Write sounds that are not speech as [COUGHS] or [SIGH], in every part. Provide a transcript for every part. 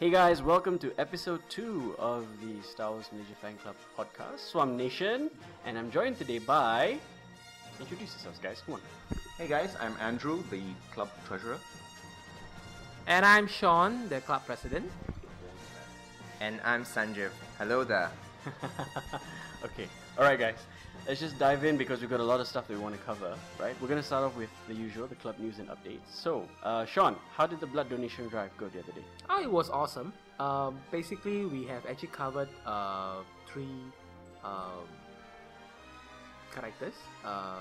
Hey guys, welcome to episode 2 of the Star Wars Malaysia Fan Club podcast. SWAMNation, and I'm joined today by. Introduce yourselves, guys. Come on. Hey guys, I'm Andrew, the club treasurer. And I'm Sean, the club president. And I'm Sanjiv. Hello there. [LAUGHS] okay, alright, guys. Let's just dive in because we've got a lot of stuff that we want to cover, right? We're going to start off with the usual, the club news and updates. So, uh, Sean, how did the blood donation drive go the other day? Oh, it was awesome. Um, basically, we have actually covered uh, three um, characters. Uh,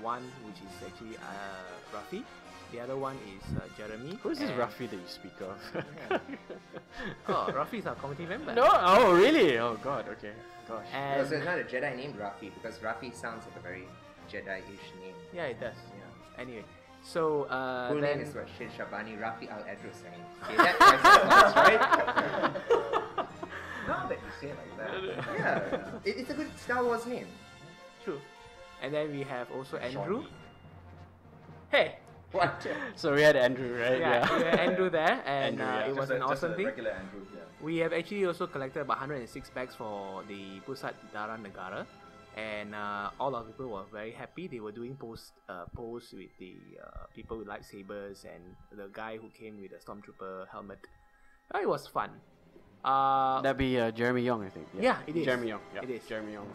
one, which is actually uh, Rafie. The other one is uh, Jeremy. Who is this and- Rafie that you speak of? Oh, Rafie is our committee member. no? Oh, really? Oh, God, okay. Gosh. And so it's not a Jedi named Rafi because Rafi sounds like a very Jedi-ish name. yeah, it does. Yeah. Anyway, so uh, Full then name is what? Shin Shabani Rafi Al Edrus. I mean, say that twice at right? [LAUGHS] Now that you say it like that. yeah, it, it's a good Star Wars name. true. And then we have also Andrew. Shawnee. Hey, [LAUGHS] What? So we had Andrew, right? yeah, we had Andrew there, and Andrew, uh, yeah. it was a- an just awesome a thing. Regular Andrew, yeah. We have actually also collected about 106 bags for the Pusat Darah Negara, and uh, all our people were very happy. They were doing post uh, posts with the uh, people with lightsabers and the guy who came with a stormtrooper helmet. Uh, it was fun. Uh, That'd be uh, Jeremy Young, I think. Yeah, it is. Jeremy Young. Yeah. It is. Jeremy Young.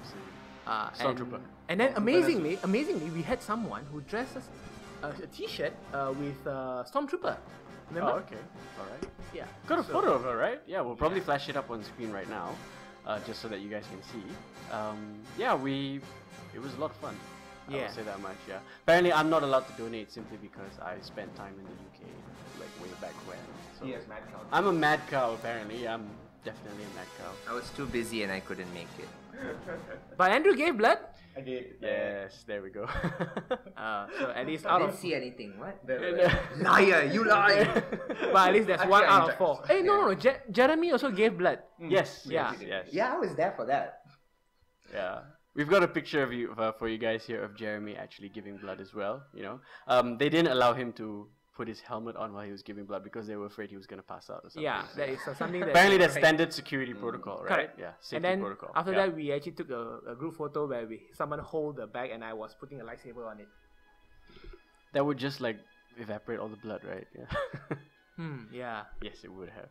uh, Stormtrooper. And, and then amazingly, amazingly, we had someone who dressed us uh, a T-shirt uh, with uh, stormtrooper. Remember? Oh, okay. All right. Yeah. Got a So- photo of her, right? Yeah, we'll probably flash it up on screen right now, uh, just so that you guys can see. Um, yeah, we. It was a lot of fun. I Yeah. will say that much. Yeah. Apparently, I'm not allowed to donate simply because I spent time in the UK, like way back when. So He has mad cow. I'm a mad cow. Apparently, I'm definitely a mad cow. I was too busy and I couldn't make it. But Andrew gave blood. I did. Yes, there we go. [LAUGHS] Uh, so at least I out didn't of see anything. What? Liar! You [LAUGHS] lie! But at least there's Actually, one I out of four. Hey, no, no, no. Je- Jeremy also gave blood. yes. Yeah. Yes. Yes. yeah, I was there for that. Yeah. We've got a picture of you uh, for you guys here of Jeremy actually giving blood as well. You know, um, they didn't allow him to put his helmet on while he was giving blood because they were afraid he was gonna pass out or something. Yeah, that is uh, something that. Apparently, that's standard security protocol, right? Correct. Yeah, safety And then protocol. after Yeah. that, we actually took a, a group photo where we someone hold the bag and I was putting a lightsaber on it. that would just like evaporate all the blood, right? Yeah. [LAUGHS] Hmm. Yeah. yes, it would have.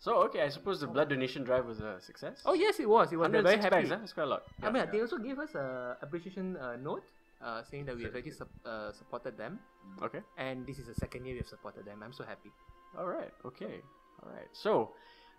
So okay, I suppose the blood donation drive was a success. Oh yes, it was. It was They're very 106 happy. bags, huh? That's quite a lot. I mean, they also gave us a appreciation uh, note, uh, saying that we have actually sup- uh, supported them, Okay. and this is the second year we have supported them. I'm so happy. All right. Okay. All right. So,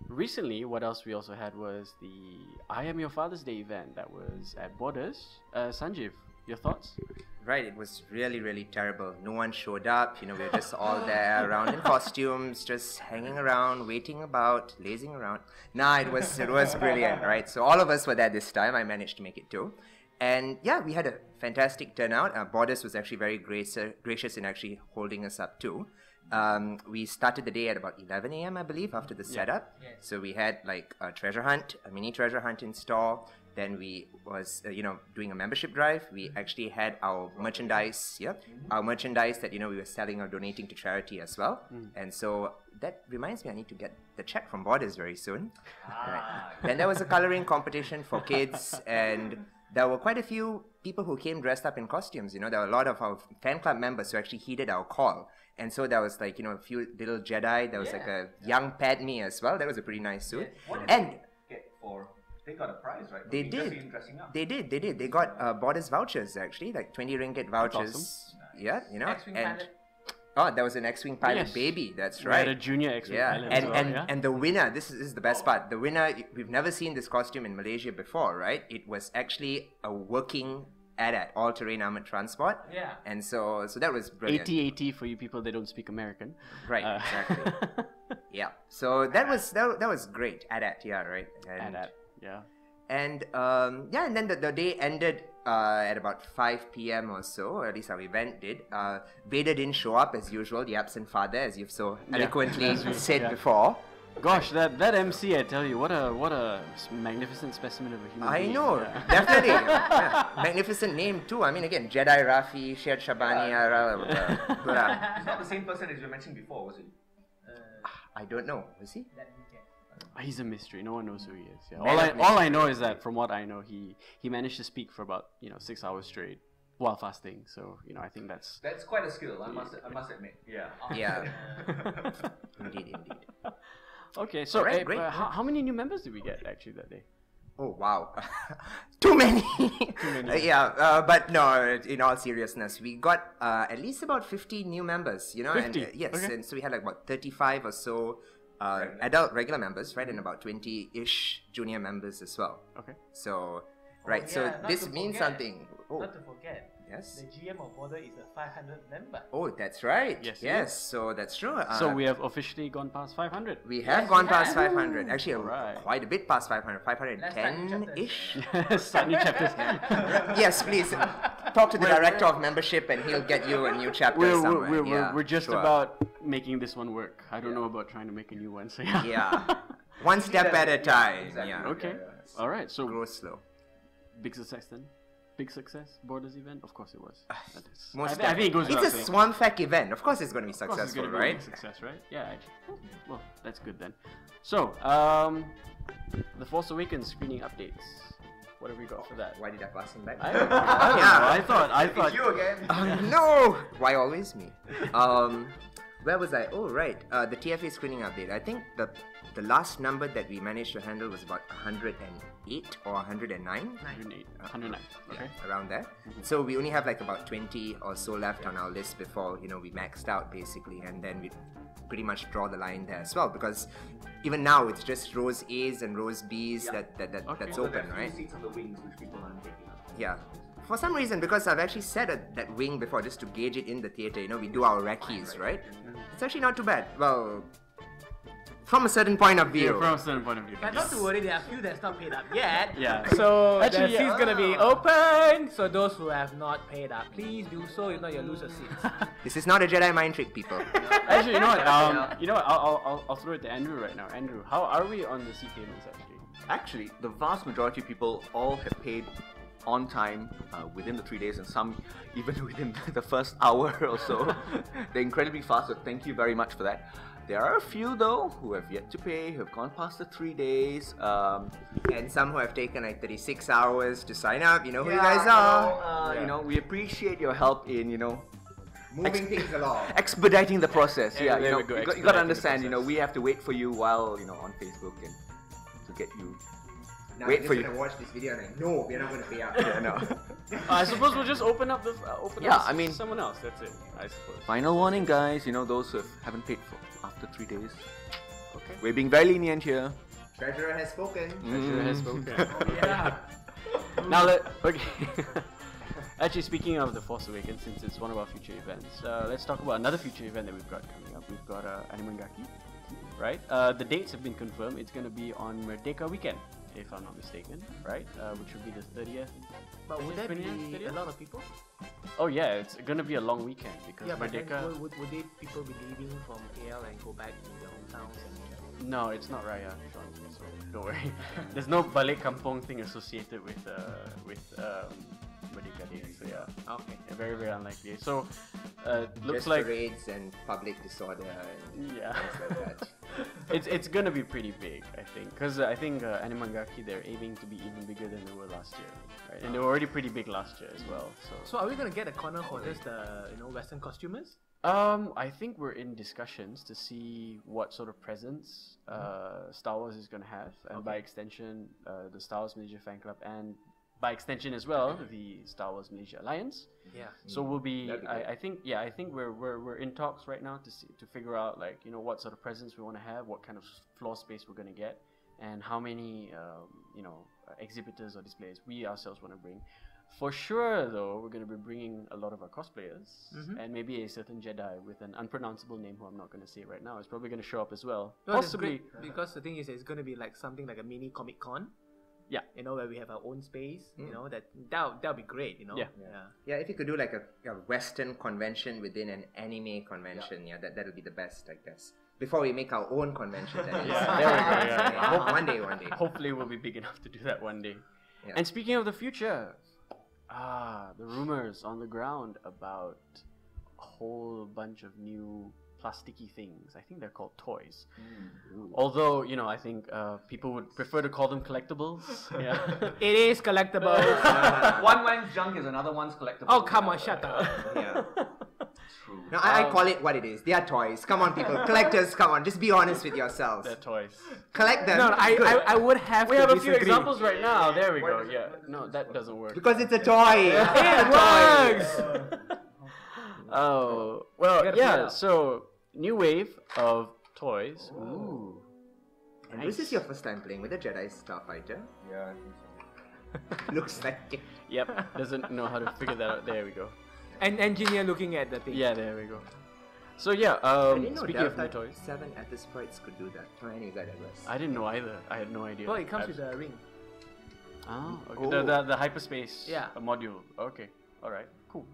recently, what else we also had was the I Am Your Father's Day event that was at Borders. Uh, Sanjiv, your thoughts? Right, it was really, really terrible. No one showed up. You know, we were just all there around in costumes, just hanging around, waiting about, lazing around. Nah, it was it was brilliant, right? So all of us were there this time. I managed to make it too. And yeah, we had a fantastic turnout. Uh, Borders was actually very gracious, gracious in actually holding us up too. Um, we started the day at about 11 a.m., I believe, after the setup. So we had like a treasure hunt, a mini treasure hunt in store. Then we was uh, you know doing a membership drive. We actually had our merchandise, yeah, our merchandise that you know we were selling or donating to charity as well. And so that reminds me, I need to get the check from Borders very soon. Right. Then there was a coloring competition for kids, [LAUGHS] and there were quite a few people who came dressed up in costumes. You know, there were a lot of our fan club members who actually heeded our call. And so there was like you know a few little Jedi. There was like a young Padme as well. That was a pretty nice suit. What did And they get for? They got a prize, right? they did. up. They did. They did. They got uh, borders vouchers actually, like twenty ringgit vouchers. awesome. Yeah, you know. X-Wing and pilot. Oh, that was an X-wing pilot Yes. baby. That's We right. a junior X-wing yeah, pilot as and well, and yeah? and the winner. This is, this is the best part. The winner. We've never seen this costume in Malaysia before, right? It was actually a working AT-AT, all-terrain armored transport. Yeah. And so, so that was brilliant. AT-AT for you people that don't speak American. Right, Uh, exactly. [LAUGHS] Yeah. So that was that, that was great. AT-AT, yeah, right. And, AT-AT, yeah. and um, yeah, and then the, the day ended uh, at about 5 p.m. or so, or at least our event did. Uh, Vader didn't show up as usual, the absent father, as you've so eloquently [LAUGHS] as we- said yeah. before. Gosh, that that MC, I tell you, what a what a s- magnificent specimen of a human I being. know, Yeah. [LAUGHS] definitely. [LAUGHS] Yeah. Magnificent name too. I mean, again, Jedi Rafi, Sher Shabani, uh, uh, uh, It's not the same person as you mentioned before, was it? I I don't know. Is he? That weekend. He's a mystery. No one knows who he is. Yeah. All I of all I know is that from what I know, he he managed to speak for about you know six hours straight while fasting. So you know I think that's That's quite a skill, I must, I must admit. Yeah. [LAUGHS] Yeah. [LAUGHS] indeed, indeed. okay. So Alright, eh, great, uh, how, how many new members did we get actually that day? Oh wow, [LAUGHS] too many. too many. Uh, yeah, uh, but no. In all seriousness, we got uh, at least about fifty new members. You know, 50? and uh, yes, Okay. and so we had like what thirty-five or so uh, adult regular members, right, and about twenty-ish junior members as well. Okay. So, right, so Oh, yeah, not this means forget. something. Oh, Not to forget, yes. the GM of Border is a 500 member. Oh, that's right. Yes, yes. So that's true. Uh, so we have officially gone past 500. we have Yes, gone we past have. 500. Actually, Alright. quite a bit past 500. Let's start new 510 ish. Start new chapters. [LAUGHS] [LAUGHS] [LAUGHS] yes, please. Talk to the director of membership and he'll get you a new chapter We're, we're, somewhere. we're, yeah, we're, we're just sure. about making this one work. I don't know about trying to make a new one. So yeah. Yeah. [LAUGHS] One step at a time. exactly. Yeah. Okay. Yeah, yeah. All right. So Grow slow. big success then. Big success. Borders event. Of course it was. [SIGHS] That is. I, Most I think it goes It's a saying. Swamp Fact event. Of course, it's going to be successful, be right? big success, right? Yeah, actually. Well, that's good then. So, um, the Force Awakens screening updates. What have we got for that? Why did I pass him back? I [LAUGHS] don't, know. I thought. I thought. It's you again. [LAUGHS] Oh, [LAUGHS] no! Why always me? Um, where was I? Oh, right. Uh, the TFA screening update. I think the the last number that we managed to handle was about 108 or 109. 108, 109. Uh, okay. Yeah, around there. Mm-hmm. So we only have like about 20 or so left on our list before you know we maxed out basically, and then we pretty much draw the line there as well because even now it's just rows A's and rows B's Yeah. that, that, that Okay. that's So open, right? seats on the wings which people aren't taking up. Yeah. For some reason, because I've actually set a, that wing before just to gauge it in the theater. You know, we do our recce's, right? Mm-hmm. It's actually not too bad. Well, from a certain point of view. Yeah, from a certain point of view. But not to worry, there are few that's not paid up yet. Yeah. [LAUGHS] So Actually, the yeah. seat's gonna be open. So those who have not paid up, please do so. If not, you'll lose your seats. [LAUGHS] This is not a Jedi mind trick, people. [LAUGHS] Actually, you know what? Um, you know what? I'll, I'll, I'll, I'll throw it to Andrew right now. Andrew, how are we on the seat payments actually? Actually, the vast majority of people all have paid on time uh, within the three days, and some even within the first hour or so. They're incredibly fast, so thank you very much for that. There are a few though who have yet to pay, who have gone past the three days. Um, and some who have taken like 36 hours to sign up. You know who you guys are. uh, Yeah. You know, we appreciate your help in you know Moving things along. [LAUGHS] expediting the process. Yeah, Yeah, you know, we go, you, got, you got to understand. You know, we have to wait for you while you know on Facebook and to get you. Now Wait you're for just you. gonna watch this video and like, no, we're not gonna pay up. [LAUGHS] Yeah, no. [LAUGHS] I suppose we'll just open up the uh, open Yeah, up I mean- someone else. That's it. I suppose. Final warning, guys. You know those who haven't paid for after three days. Okay. We're being very lenient here. Treasurer has spoken. Treasurer has Mm. spoken. yeah. [LAUGHS] now let okay. [LAUGHS] Actually, speaking of the Force Awakens, since it's one of our future events, uh, let's talk about another future event that we've got coming up. We've got uh, Animangaki, right? Uh, the dates have been confirmed. It's going to be on Merdeka weekend, if I'm not mistaken, right? Uh, which will be the 30th. But would that be 29th, a lot of people? Oh yeah, it's going to be a long weekend because Yeah, but then would, would, people be leaving from KL and go back to their hometowns? And, No, it's not Raya, Sean. So don't worry. [LAUGHS] There's no balik kampong thing associated with uh, with um, Merdeka Day. So yeah, okay. yeah, very very unlikely. So uh, looks Just like parades and public disorder and yeah, things like that. [LAUGHS] it's it's gonna be pretty big, I think, because I think uh, Animangaki they're aiming to be even bigger than they were last year, right? And they were already pretty big last year as well. So, So are we gonna get a corner for just the you know Western costumers? um, I think we're in discussions to see what sort of presence uh, Star Wars is gonna have, and by extension, uh, the Star Wars Major fan club, and by extension as well, the Star Wars Malaysia Alliance. Yeah. So we'll be. Be I. I think. Yeah, I think we're, we're we're in talks right now to see to figure out like you know what sort of presence we want to have, what kind of floor space we're gonna get, and how many um, you know uh, exhibitors or displays we ourselves want to bring. For sure, though, we're gonna be bringing a lot of our cosplayers Mhm. and maybe a certain Jedi with an unpronounceable name who I'm not gonna say right now is probably gonna show up as well. No, Possibly. great, because the thing is, it's gonna be like something like a mini Comic Con. Yeah. You know, where we have our own space. You Mm. know that that that'll be great. You know. Yeah. Yeah. Yeah, if you could do like a, a Western convention within an anime convention, yeah, that that'll be the best, I guess. Before we make our own convention, that [LAUGHS] is. Yeah, there we go, yeah, yeah. Hope one day, one day. Hopefully, we'll be big enough to do that one day. Yeah. And speaking of the future, ah, the rumors on the ground about a whole bunch of new plasticky things. I think they're called toys. Hmm. Although you know, I think uh, people would prefer to call them collectibles. [LAUGHS] yeah. [LAUGHS] It is collectibles. [LAUGHS] one man's junk is another one's collectible. oh come on, shut up. Yeah. True. No, I, I Um, call it what it is. They are toys. Come on, people. Collectors, come on. Just be honest with yourselves. they're toys. Collect them. No, no, I, I, I would have We to have a few examples right now. There we go. Yeah. No, that doesn't work. Because it's a toy. It works. Oh well, yeah. figure it out. So new wave of toys. Ooh. And this is your first time playing with a Jedi Starfighter. Yeah, I think so. [LAUGHS] Looks like it. Yep. Doesn't know how to figure that out. There we go. An engineer looking at the thing. Yeah, there we go. So yeah. Um, didn't speaking of new Delta toys, 7 Episprites could do that. Oh, any guy digress. I didn't know either. I had no idea. Well, it comes Abs- with a ring. Oh, okay. The, the the hyperspace Yeah. uh, module. Okay. All right. Cool.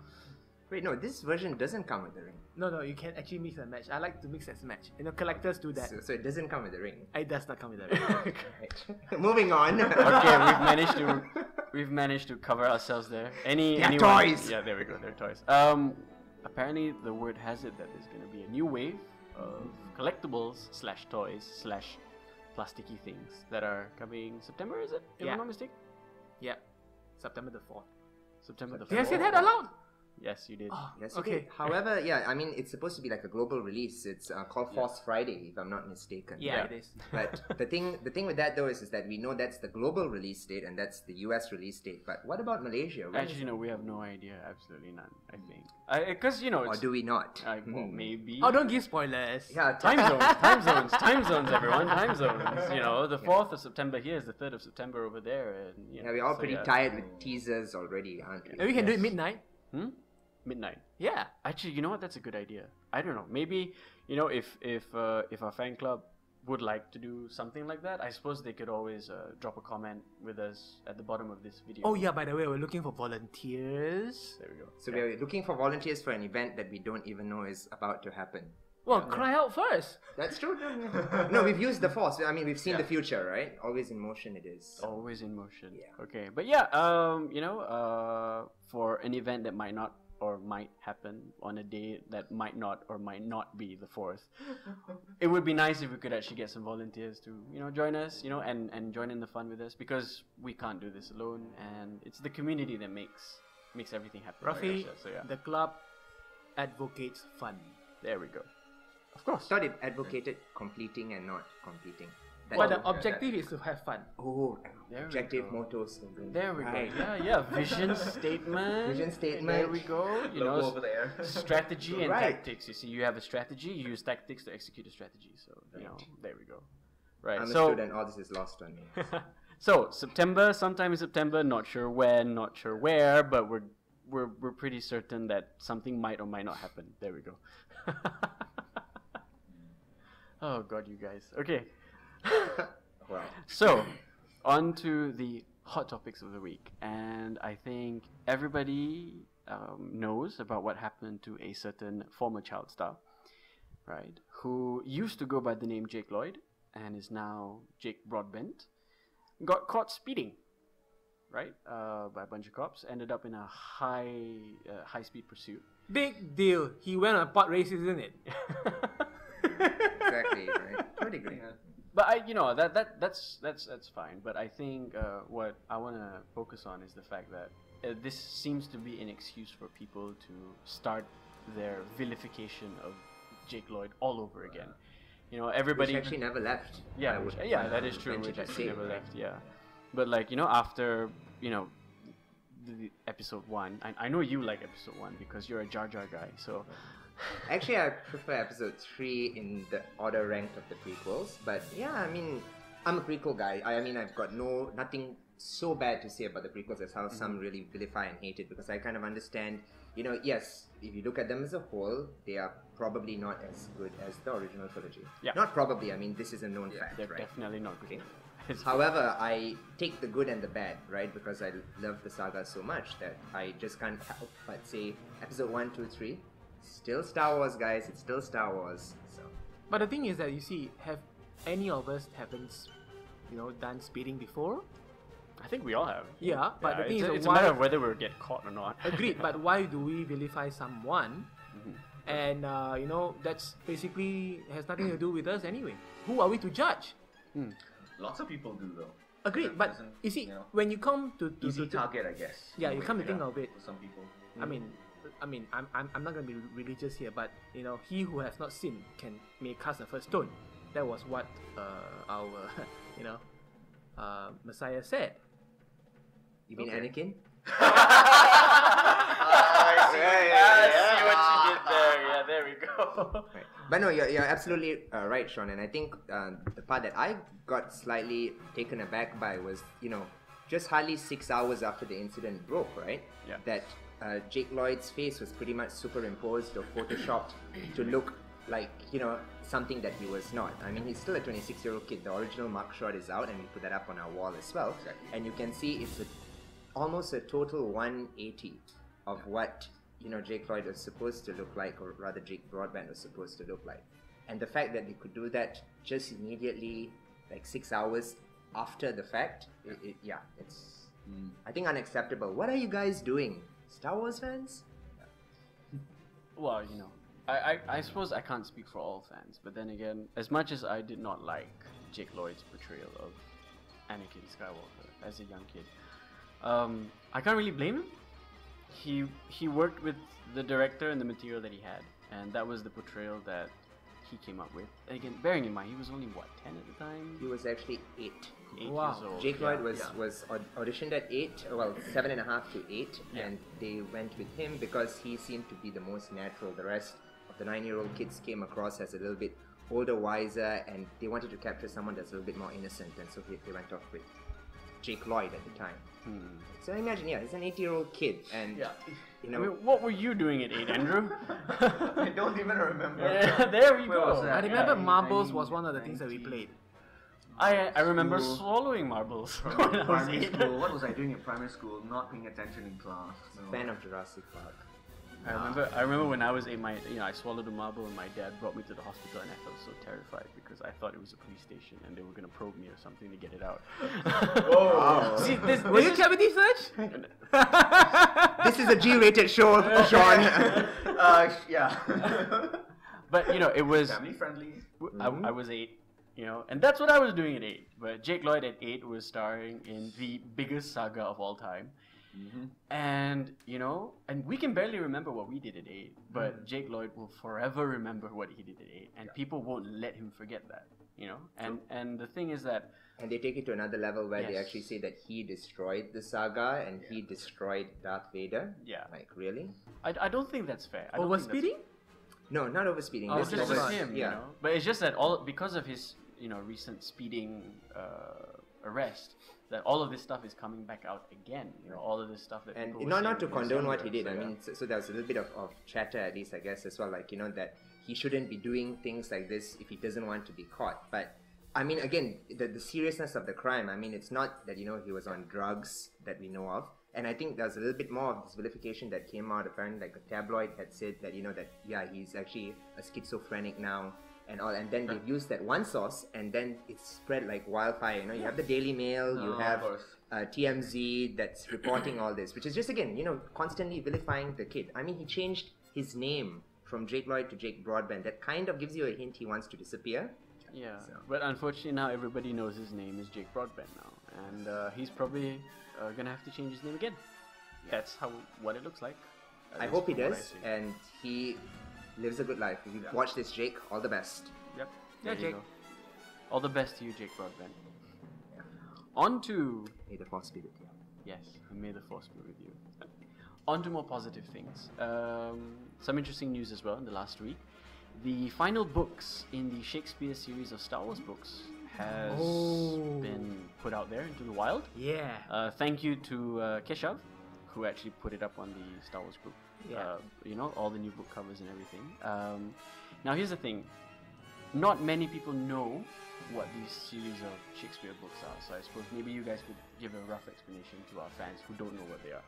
Wait, no, this version doesn't come with the ring. No, no, you can actually mix and match. I like to mix and match. You know, collectors do that. So, so it doesn't come with the ring. It does not come with the ring. [LAUGHS] Right. [LAUGHS] Moving on. okay, we've managed to [LAUGHS] we've managed to cover ourselves there. Any They're anyone- toys. Yeah, there we go. They're toys. Um, apparently the word has it that there's gonna be a new wave of collectibles slash toys slash plasticky things that are coming September. Is it? If Yeah. I'm not mistaken. yeah. September the 4th. September the. Did I say 4th. that aloud? Yes, you did. Oh, Yes, you okay. did. However, yeah, I mean, it's supposed to be like a global release. It's uh, called Force Friday, if I'm not mistaken. Yeah, Yeah. it is. But [LAUGHS] the thing, the thing with that though is, is that we know that's the global release date and that's the US release date. But what about Malaysia? When is Actually, no, we have no idea. Absolutely none. I think. Because you know, it? or do we not? I, well, Hmm. maybe. Oh, don't give spoilers. Yeah, Time zones, time [LAUGHS] zones, time zones, everyone, time zones. You know, the Yeah. fourth of September here is the third of September over there, and you Yeah, know, we're all so pretty yeah. tired with teasers already, aren't we? Maybe we can do it midnight. Hmm? Midnight. Yeah. Actually, you know what? That's a good idea. I don't know. Maybe you know if if uh, if our fan club would like to do something like that, I suppose they could always uh, drop a comment with us at the bottom of this video. Oh yeah. By the way, we're looking for volunteers. There we go. So Yeah. we're looking for volunteers for an event that we don't even know is about to happen. Well, cry out first. That's true. No, [LAUGHS] no. no, we've used the force. I mean, we've seen the future, right? Always in motion, it is. Always in motion. Yeah. Okay, but yeah, um, you know, uh, for an event that might not or might happen on a day that might not or might not be the fourth, [LAUGHS] it would be nice if we could actually get some volunteers to, you know, join us, you know, and and join in the fun with us because we can't do this alone, and it's the community that makes makes everything happen. Rafi, Asha? So yeah, the club advocates fun. there we go. Of course. thought it advocated completing and not completing. That- but the objective is to have fun. oh, There objective go. mottos. There we Right. go. Yeah, yeah. Vision [LAUGHS] statement. Vision statement. There we go. You Logo know, over there. strategy and Right. tactics. You see, you have a strategy, you use tactics to execute a strategy. So, you know, there we go. Right. I'm a so, student. All this is lost on me. [LAUGHS] so September, sometime in September, not sure when, not sure where, but we're we're we're pretty certain that something might or might not happen. There we go. [LAUGHS] oh God, you guys. Okay. [LAUGHS] Wow. So, on to the hot topics of the week, and I think everybody um, knows about what happened to a certain former child star, right? Who used to go by the name Jake Lloyd and is now Jake Broadbent, got caught speeding, right? Uh, by a bunch of cops, ended up in a high uh, high speed pursuit. Big deal. He went on pot race, isn't it? [LAUGHS] Exactly. Right. To a degree. But I, you know, that that that's that's that's fine. But I think uh, what I want to focus on is the fact that uh, this seems to be an excuse for people to start their vilification of Jake Lloyd all over again. You know, everybody. Which actually never left. yeah, which, yeah, that is true. Which actually never left. Yeah, but like you know, after you know, the, the episode one, I, I know you like episode one because you're a Jar Jar guy. So Actually, I prefer episode three in the order ranked of the prequels. But yeah, I mean, I'm a prequel guy. I, I mean, I've got no nothing so bad to say about the prequels as how mm-hmm. some really vilify and hate it because I kind of understand. You know, yes, if you look at them as a whole, they are probably not as good as the original trilogy. Yeah. Not probably. I mean, this is a known fact, they're right? definitely not good. Okay. [LAUGHS] However, I take the good and the bad, right? Because I love the saga so much that I just can't help but say episode one, two, three, still Star Wars, guys. It's still Star Wars. So But the thing is that you see, have any of us haven't, you know, done speeding before? I think we all have. Yeah, but the thing it's, is a, it's why- a matter of whether we get caught or not. Agreed. but [LAUGHS] why do we vilify someone mm-hmm. and uh, you know that's basically has nothing to do with us anyway. Who are we to judge? Hmm. Lots of people do though. Agreed, but you see, you know, when you come to, to, easy to, to target, I guess. Yeah, you way, come to think of it. For some people. I mean, hmm. I mean, I'm, I'm, I'm not gonna be religious here, but you know, he who has not sinned can may cast the first stone. That was what uh, our, [LAUGHS] you know, uh, Messiah said. You mean Okay. Anakin? [LAUGHS] I see, I see what you did there. Yeah, there we go. Right. But no, you're, you're absolutely uh, right, Sean. And I think uh, the part that I got slightly taken aback by was, you know, just hardly six hours after the incident broke, right? Yeah. That uh, Jake Lloyd's face was pretty much superimposed or photoshopped [COUGHS] to look like, you know, something that he was not. I mean, he's still a 26 year old kid. The original mugshot is out, and we put that up on our wall as well. Exactly. And you can see it's a, almost a total 180 of what you know Jake Lloyd was supposed to look like, or rather Jake Broadbent was supposed to look like. And the fact that they could do that just immediately, like six hours after the fact, it, it, yeah, it's I think unacceptable. What are you guys doing, Star Wars fans? Well, you know, I, I, I suppose I can't speak for all fans, but then again, as much as I did not like Jake Lloyd's portrayal of Anakin Skywalker as a young kid, um, I can't really blame him. He he worked with the director and the material that he had, and that was the portrayal that he came up with. Again, bearing in mind he was only what ten at the time, He was actually eight. Eight Wow. years old. Jake yeah. Lloyd was yeah. was auditioned at eight, well, seven and a half to eight, Yeah. and they went with him because he seemed to be the most natural. The rest of the nine-year-old kids came across as a little bit older, wiser, and they wanted to capture someone that's a little bit more innocent, and so they, they went off with Jake Lloyd at the time. Hmm. So imagine, yeah, he's an eight-year-old kid, and Yeah. you I know, mean, what were you doing at eight, Andrew? [LAUGHS] I don't even remember. [LAUGHS] yeah, there we Where go. I remember Yeah, marbles 19, was one of the things that we played. I I remember School. swallowing marbles [LAUGHS] when I was primary eight. school. What was I [LAUGHS] doing in primary school? Not paying attention in class. No. fan of Jurassic Park. I remember I remember when I was eight, my you know I swallowed a marble and my dad brought me to the hospital and I felt so terrified because I thought it was a police station and they were gonna probe me or something to get it out. Whoa. [LAUGHS] See, this, Were you this is- cavity search? This is a G-rated show, Sean. uh, yeah. but you know it was Family friendly. I was eight, you know, and that's what I was doing at eight. But Jake Lloyd at eight was starring in the biggest saga of all time. Mm-hmm. And you know, and we can barely remember what we did at eight, but mm-hmm. Jake Lloyd will forever remember what he did at eight, and people won't let him forget that. You know, and and the thing is that And they take it to another level where they actually say that he destroyed the saga and he destroyed Darth Vader. Yeah. Like, really? I, I don't think that's fair. I don't Over think that's- speeding? No, not overspeeding. Oh, This just is with him, yeah. you know. But it's just that all because of his, you know, recent speeding uh, arrest, that all of this stuff is coming back out again. You know, all of this stuff that And not, not to condone what he did. so I yeah. mean, so, so there was a little bit of, of chatter, at least, I guess, as well. Like, you know, that he shouldn't be doing things like this if he doesn't want to be caught. But, I mean, again, the, the seriousness of the crime, I mean, it's not that, you know, he was on drugs that we know of. And I think there's a little bit more of this vilification that came out. Apparently, like a tabloid had said that, you know, that, yeah, he's actually a schizophrenic now. And all, and then they've used that one source, and then it's spread like wildfire. You know, you have the Daily Mail, you Oh, have uh, TMZ that's reporting all this, which is just again, you know, constantly vilifying the kid. I mean, he changed his name from Jake Lloyd to Jake Broadbent. That kind of gives you a hint he wants to disappear. Yeah, So- but unfortunately now everybody knows his name is Jake Broadbent now, and uh, he's probably uh, gonna have to change his name again. That's how what it looks like. I hope he from what I does, and he lives a good life. If you've Yeah. watched this, Jake, all the best. Yep. Yeah, there you Jake. go. All the best to you, Jake Broadbent. On to May the force be with you. Yes, and may the force be with you. On to more positive things. Um, some interesting news as well in the last week. The final books in the Shakespeare series of Star Wars books has Oh. been put out there into the wild. Yeah. Uh, thank you to uh, Keshav, who actually put it up on the Star Wars group. Yeah. Uh, you know, all the new book covers and everything. Um, now, here's the thing not many people know what these series of Shakespeare books are, so I suppose maybe you guys could give a rough explanation to our fans who don't know what they are.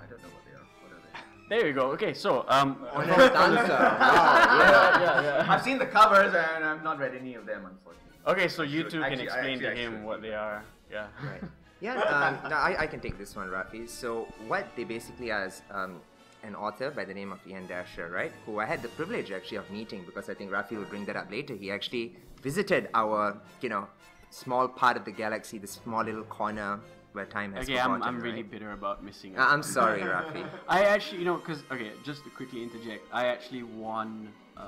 I don't know what they are. What are they? [LAUGHS] There you go. Okay, so um, [LAUGHS] Honest answer. [LAUGHS] Wow. yeah, yeah, yeah. I've seen the covers and I've not read any of them, unfortunately. Okay, so you Should- two can actually- I- explain to actually I him what they are. Yeah. Right. Yeah, um, no, I, I can take this one, Rafi. So what they basically are is, um, an author by the name of Ian Doescher, right? Who I had the privilege actually of meeting because I think Rafi will bring that up later. He actually visited our, you know, small part of the galaxy, the small little corner where time has Okay, I'm, I'm really right? bitter about missing out. I'm sorry, Rafi. [LAUGHS] I actually, you know, because okay, just to quickly interject, I actually won uh,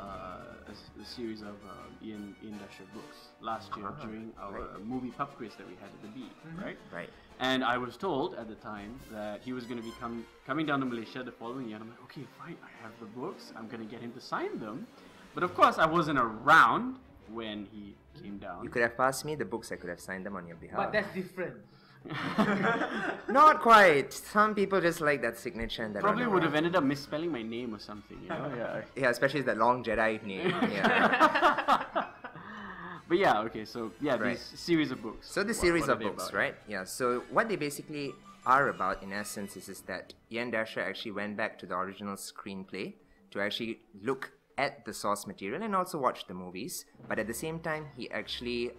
a, s- a series of uh, Ian Ian Doescher books last year Ah, during our right. movie pub quiz that we had at the B, right? Right. And I was told at the time that he was going to be com- coming down to Malaysia the following year. And I'm like, okay, fine, I have the books. I'm going to get him to sign them. But of course, I wasn't around when he came down. You could have passed me the books, I could have signed them on your behalf. But that's different. [LAUGHS] Not quite. Some people just like that signature and that. Probably would have ended up misspelling my name or something, you know? Yeah. [LAUGHS] Yeah, especially that long Jedi name. [LAUGHS] Yeah. But yeah, okay, so yeah, Right. these series of books. So the series of books, about? right? Yeah. So what they basically are about, in essence, is, is that Ian Doescher actually went back to the original screenplay to actually look at the source material and also watch the movies. But at the same time, he actually,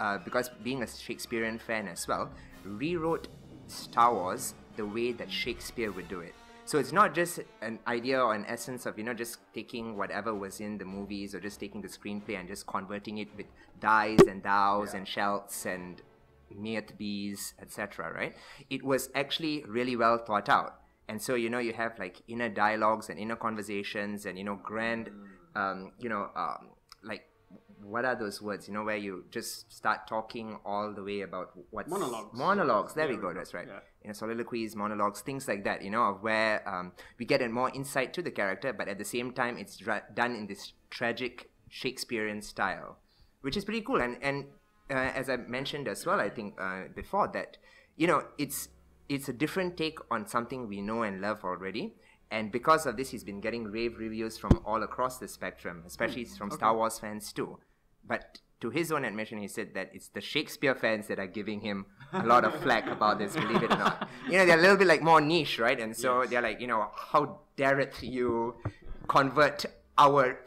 uh, because being a Shakespearean fan as well, rewrote Star Wars the way that Shakespeare would do it. So it's not just an idea or an essence of you know just taking whatever was in the movies or just taking the screenplay and just converting it with dies and thous and shelts and meat bees, etc. Right? It was actually really well thought out. And so you know you have like inner dialogues and inner conversations and you know grand, um, you know, um, like what are those words? You know where you just start talking all the way about what's Monologues. Monologues. There There we go. That's right. Yeah. You know, soliloquies, monologues, things like that. You know, of where um, we get a more insight to the character, but at the same time, it's dra- done in this tragic Shakespearean style, which is pretty cool. And and uh, as I mentioned as well, I think uh, before that, you know, it's it's a different take on something we know and love already. And because of this, he's been getting rave reviews from all across the spectrum, especially from Star Wars fans too. But to his own admission, he said that it's the Shakespeare fans that are giving him a lot of flack about this, believe it or not. You know, they're a little bit like more niche, right? And so they're like, you know, how dare it you convert our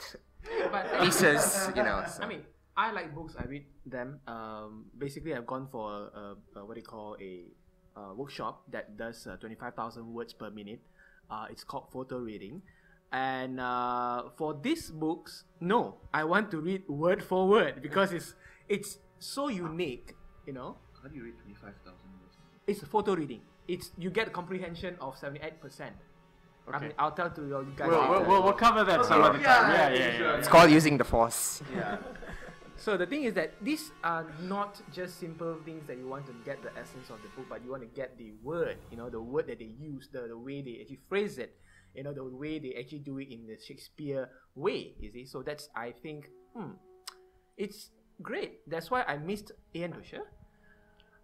But [LAUGHS] pieces, you know. So. I mean, I like books. I read them. Um, basically, I've gone for a, a, a what do you call a, uh workshop that does uh, twenty five thousand words per minute. Uh, it's called photo reading, and uh, for these books, no, I want to read word for word because it's it's so unique. You know, How do you read 25,000 words? it's photo reading. It's you get comprehension of seventy eight percent. I Okay. mean, I'll tell to you guys. We'll, later. we'll, we'll, we'll cover that some other time. Yeah, yeah, yeah. it's called using the force. Yeah. [LAUGHS] So the thing is that these are not just simple things that you want to get the essence of the book, but you want to get the word, you know, the word that they use, the, the way they actually phrase it, you know, the way they actually do it in the Shakespeare way, you see. So that's, I think, hmm, it's great. That's why I missed Ian Doescher.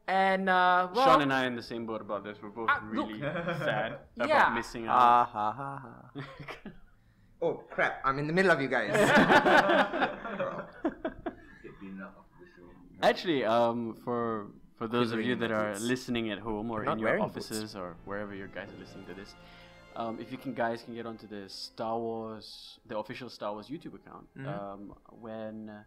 And, uh, well, Sean and I are in the same boat about this. We're both Ah, look. really sad [LAUGHS] Yeah. about missing out. Ah, ha, ha, ha. [LAUGHS] Oh crap! I'm in the middle of you guys. Get been out of the show. Actually, um, for for those of you that are listening at home or in your wearing boots. offices or wherever you guys are listening to this, um, if you can, guys can get onto the Star Wars, the official Star Wars YouTube account, Mm-hmm. um, when uh,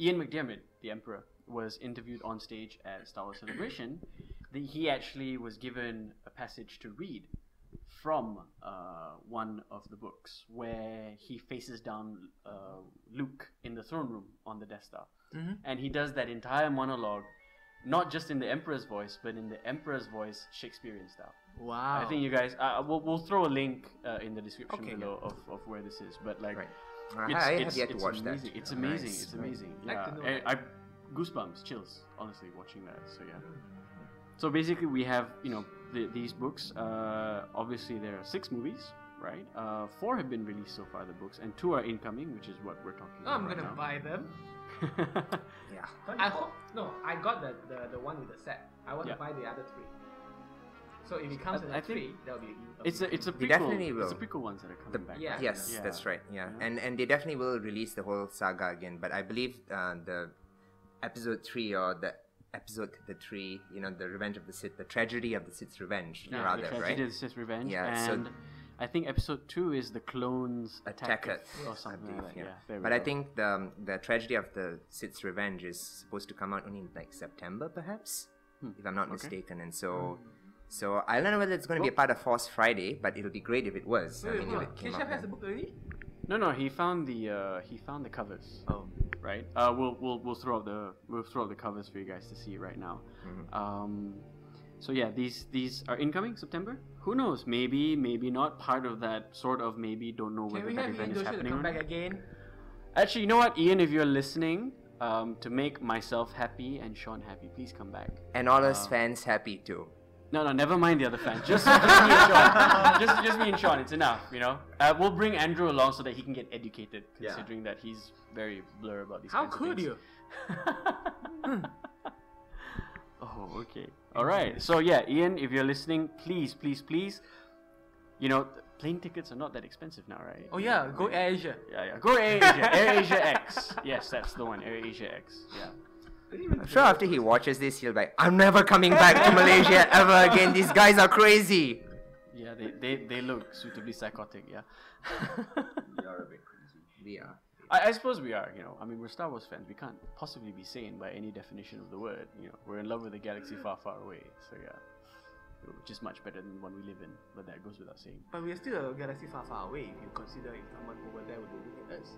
Ian McDiarmid, the Emperor, was interviewed on stage at Star Wars Celebration, [COUGHS] the, he actually was given a passage to read from uh, one of the books where he faces down uh, Luke in the throne room on the Death Star. And he does that entire monologue, not just in the Emperor's voice, but in the Emperor's voice, Shakespearean style. wow. I think you guys, uh, we'll, we'll throw a link uh, in the description Okay, below of, of where this is. But like, Right. it's, I have it's, yet to it's watch that. amazing. It's Oh, amazing. nice. It's amazing. Like yeah, to know I. I goosebumps, chills, honestly, watching that. So yeah. So basically, we have you know the, these books. Uh, obviously, there are six movies, right? Uh, four have been released so far, the books, and two are incoming, which is what we're talking about. I'm gonna buy them. Buy. Yeah. [LAUGHS] I hope no. I got the, the, the one with the set. I want Yeah. to buy the other three. So if it comes I- in I three, that'll be. it's a it's a They prequel. definitely It's the will. prequel ones that are coming The, back. Yeah. right? Yes, Yeah. that's right. Yeah. Yeah. and and they definitely will release the whole saga again. But I believe uh, the episode three or the episode the tree, you know, the Revenge of the Sith, the tragedy of the Sith's revenge, Yeah, rather, the right? Tragedy of the Sith Revenge. Yeah, so- and I think episode two is the clones Attack attack or something believe, like that. yeah. Yeah, there we But I think the um, the tragedy of the Sith's revenge is supposed to come out only in like September, perhaps, Hmm. if I'm not Okay. mistaken. And so, So I don't know whether it's going to be a part of Force Friday, but it'll be great if it was. I Wait, if it came has then. the book already? No, no, he found the uh, he found the covers. Oh. Right. Uh, we'll we'll we'll throw up the we'll throw up the covers for you guys to see right now. Mm-hmm. Um, so yeah, these these are incoming September. Who knows? Maybe maybe not part of that sort of maybe. Don't know Can whether we that have event Ian is Joshua happening. come or back not. again? Actually, you know what, Ian, if you're listening, um, to make myself happy and Sean happy, please come back. And all us Uh, fans happy too. No, no, never mind the other fans. Just, just me and Sean. [LAUGHS] Just, just me and Sean. It's enough, you know. Uh, we'll bring Andrew along so that he can get educated, Yeah. considering that he's very blur about these. Things. How kinds of could you? [LAUGHS] oh, okay. All right. So yeah, Ian, if you're listening, please, please, please, you know, plane tickets are not that expensive now, right? Oh yeah, go Air Asia. Yeah, yeah. Go Air Asia. Air Asia X. Yes, that's the one. Air Asia X. Yeah. I'm sure after he watches this, he'll be like, I'm never coming back to Malaysia ever again. These guys are crazy. Yeah, they, they, they look suitably psychotic, yeah. [LAUGHS] [LAUGHS] We are a bit crazy. We are. I, I suppose we are, you know. I mean, we're Star Wars fans. We can't possibly be sane by any definition of the word. You know, we're in love with a galaxy far, far away. So yeah, which is much better than the one we live in. But that goes without saying. But we are still a galaxy far, far away if you consider if someone over there would be looking at us.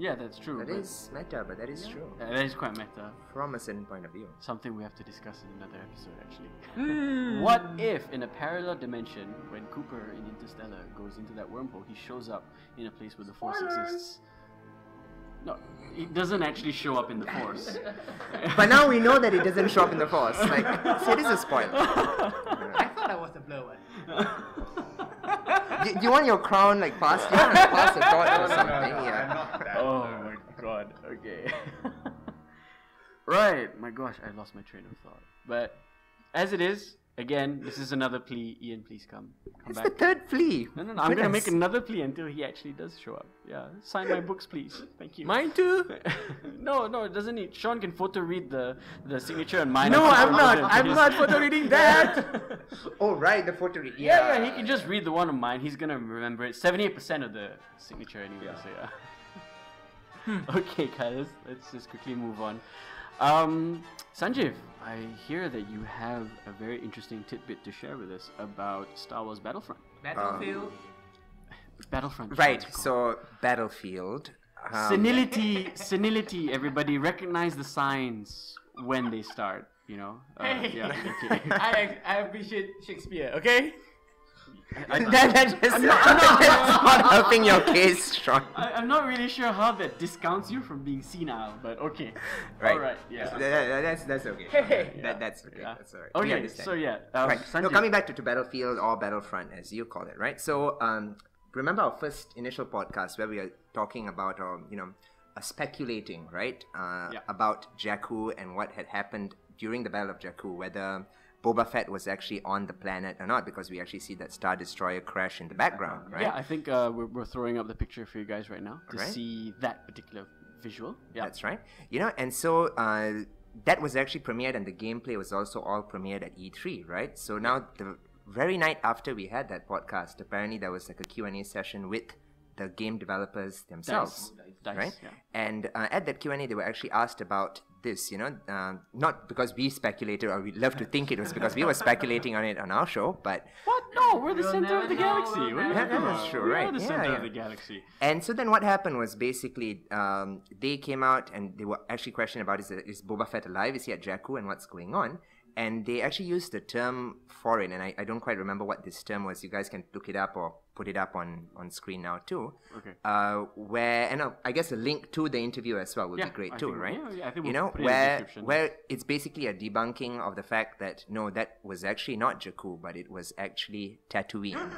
Yeah, that's true. That but- is meta, but that is true. Uh, that is quite meta. From a certain point of view. Something we have to discuss in another episode, actually. what if, in a parallel dimension, when Cooper in Interstellar goes into that wormhole, he shows up in a place where the Force exists? No, he doesn't actually show up in the Force. [LAUGHS] But now we know that it doesn't show up in the force. Like, see, this is a spoiler. I thought I was a blower. one. [LAUGHS] Do, do you want your crown like passed? You want to pass a torch or something? Yeah. oh my god. Okay. [LAUGHS] right. My gosh, I lost my train of thought. But as it is, again, this is another plea. Ian, please come. Come It's back. the third plea. No, no, no. I'm gonna make another plea until he actually does show up. Yeah, sign my books, please. Thank you. Mine too. [LAUGHS] no, no, it doesn't need. Sean can photo read the the signature and mine. No, and I'm not. I'm his- not photo reading that. [LAUGHS] Oh, right, the photo read. Yeah, Yeah, yeah, he can just read the one of mine. He's gonna remember it. Seventy-eight percent of the signature anyway. So yeah. Hmm. [LAUGHS] okay, guys, let's just quickly move on. Um, Sanjiv, I hear that you have a very interesting tidbit to share with us about Star Wars Battlefront. Battlefield. Battlefront. Right, so Battlefield. um, senility, senility. Everybody recognize the signs when they start. You know. Uh, Hey. yeah. [LAUGHS] Okay. I I appreciate Shakespeare. Okay. I, [LAUGHS] that, just, [LAUGHS] that's [LAUGHS] not helping your case, Sean. I, I'm not really sure how that discounts you from being senile, but okay. Right. All right. Yeah. That- that- that's, that's okay. Hey. Yeah, That, that's okay. yeah. That's alright. Okay, so yeah, um, right. No, coming back to, to Battlefield or Battlefront, as you call it, right? So, um, remember our first initial podcast where we are talking about, um, you know, uh, speculating, right, uh, Yeah. about Jakku and what had happened during the Battle of Jakku, whether Boba Fett was actually on the planet or not, because we actually see that Star Destroyer crash in the background, right? Yeah, I think uh, we're, we're throwing up the picture for you guys right now to Alright. see that particular visual. Yeah. That's right. You know, and so uh, that was actually premiered, and the gameplay was also all premiered at E3, right? So now the very night after we had that podcast, apparently there was like a Q&A session with the game developers themselves, Dice, right? yeah. And uh, at that Q&A, they were actually asked about this, you know, um, not because we speculated or we love to think it was because we were [LAUGHS] speculating on it on our show, but What? No, we're the We'll center of the galaxy. we'll What are you never talking know. about? That's true, We are right. the Yeah, center yeah. of the galaxy. And so then what happened was basically um, they came out and they were actually questioning about is, is Boba Fett alive? Is he at Jakku? And what's going on? And they actually used the term foreign, and I, I don't quite remember what this term was. You guys can look it up or put it up on, on screen now too. Okay. Uh, where and uh, I guess a link to the interview as well would Yeah, be great I too, think- right? yeah, yeah, I think you we'll know put it in the where description. where it's basically a debunking of the fact that no, that was actually not Jakku, but it was actually Tatooine.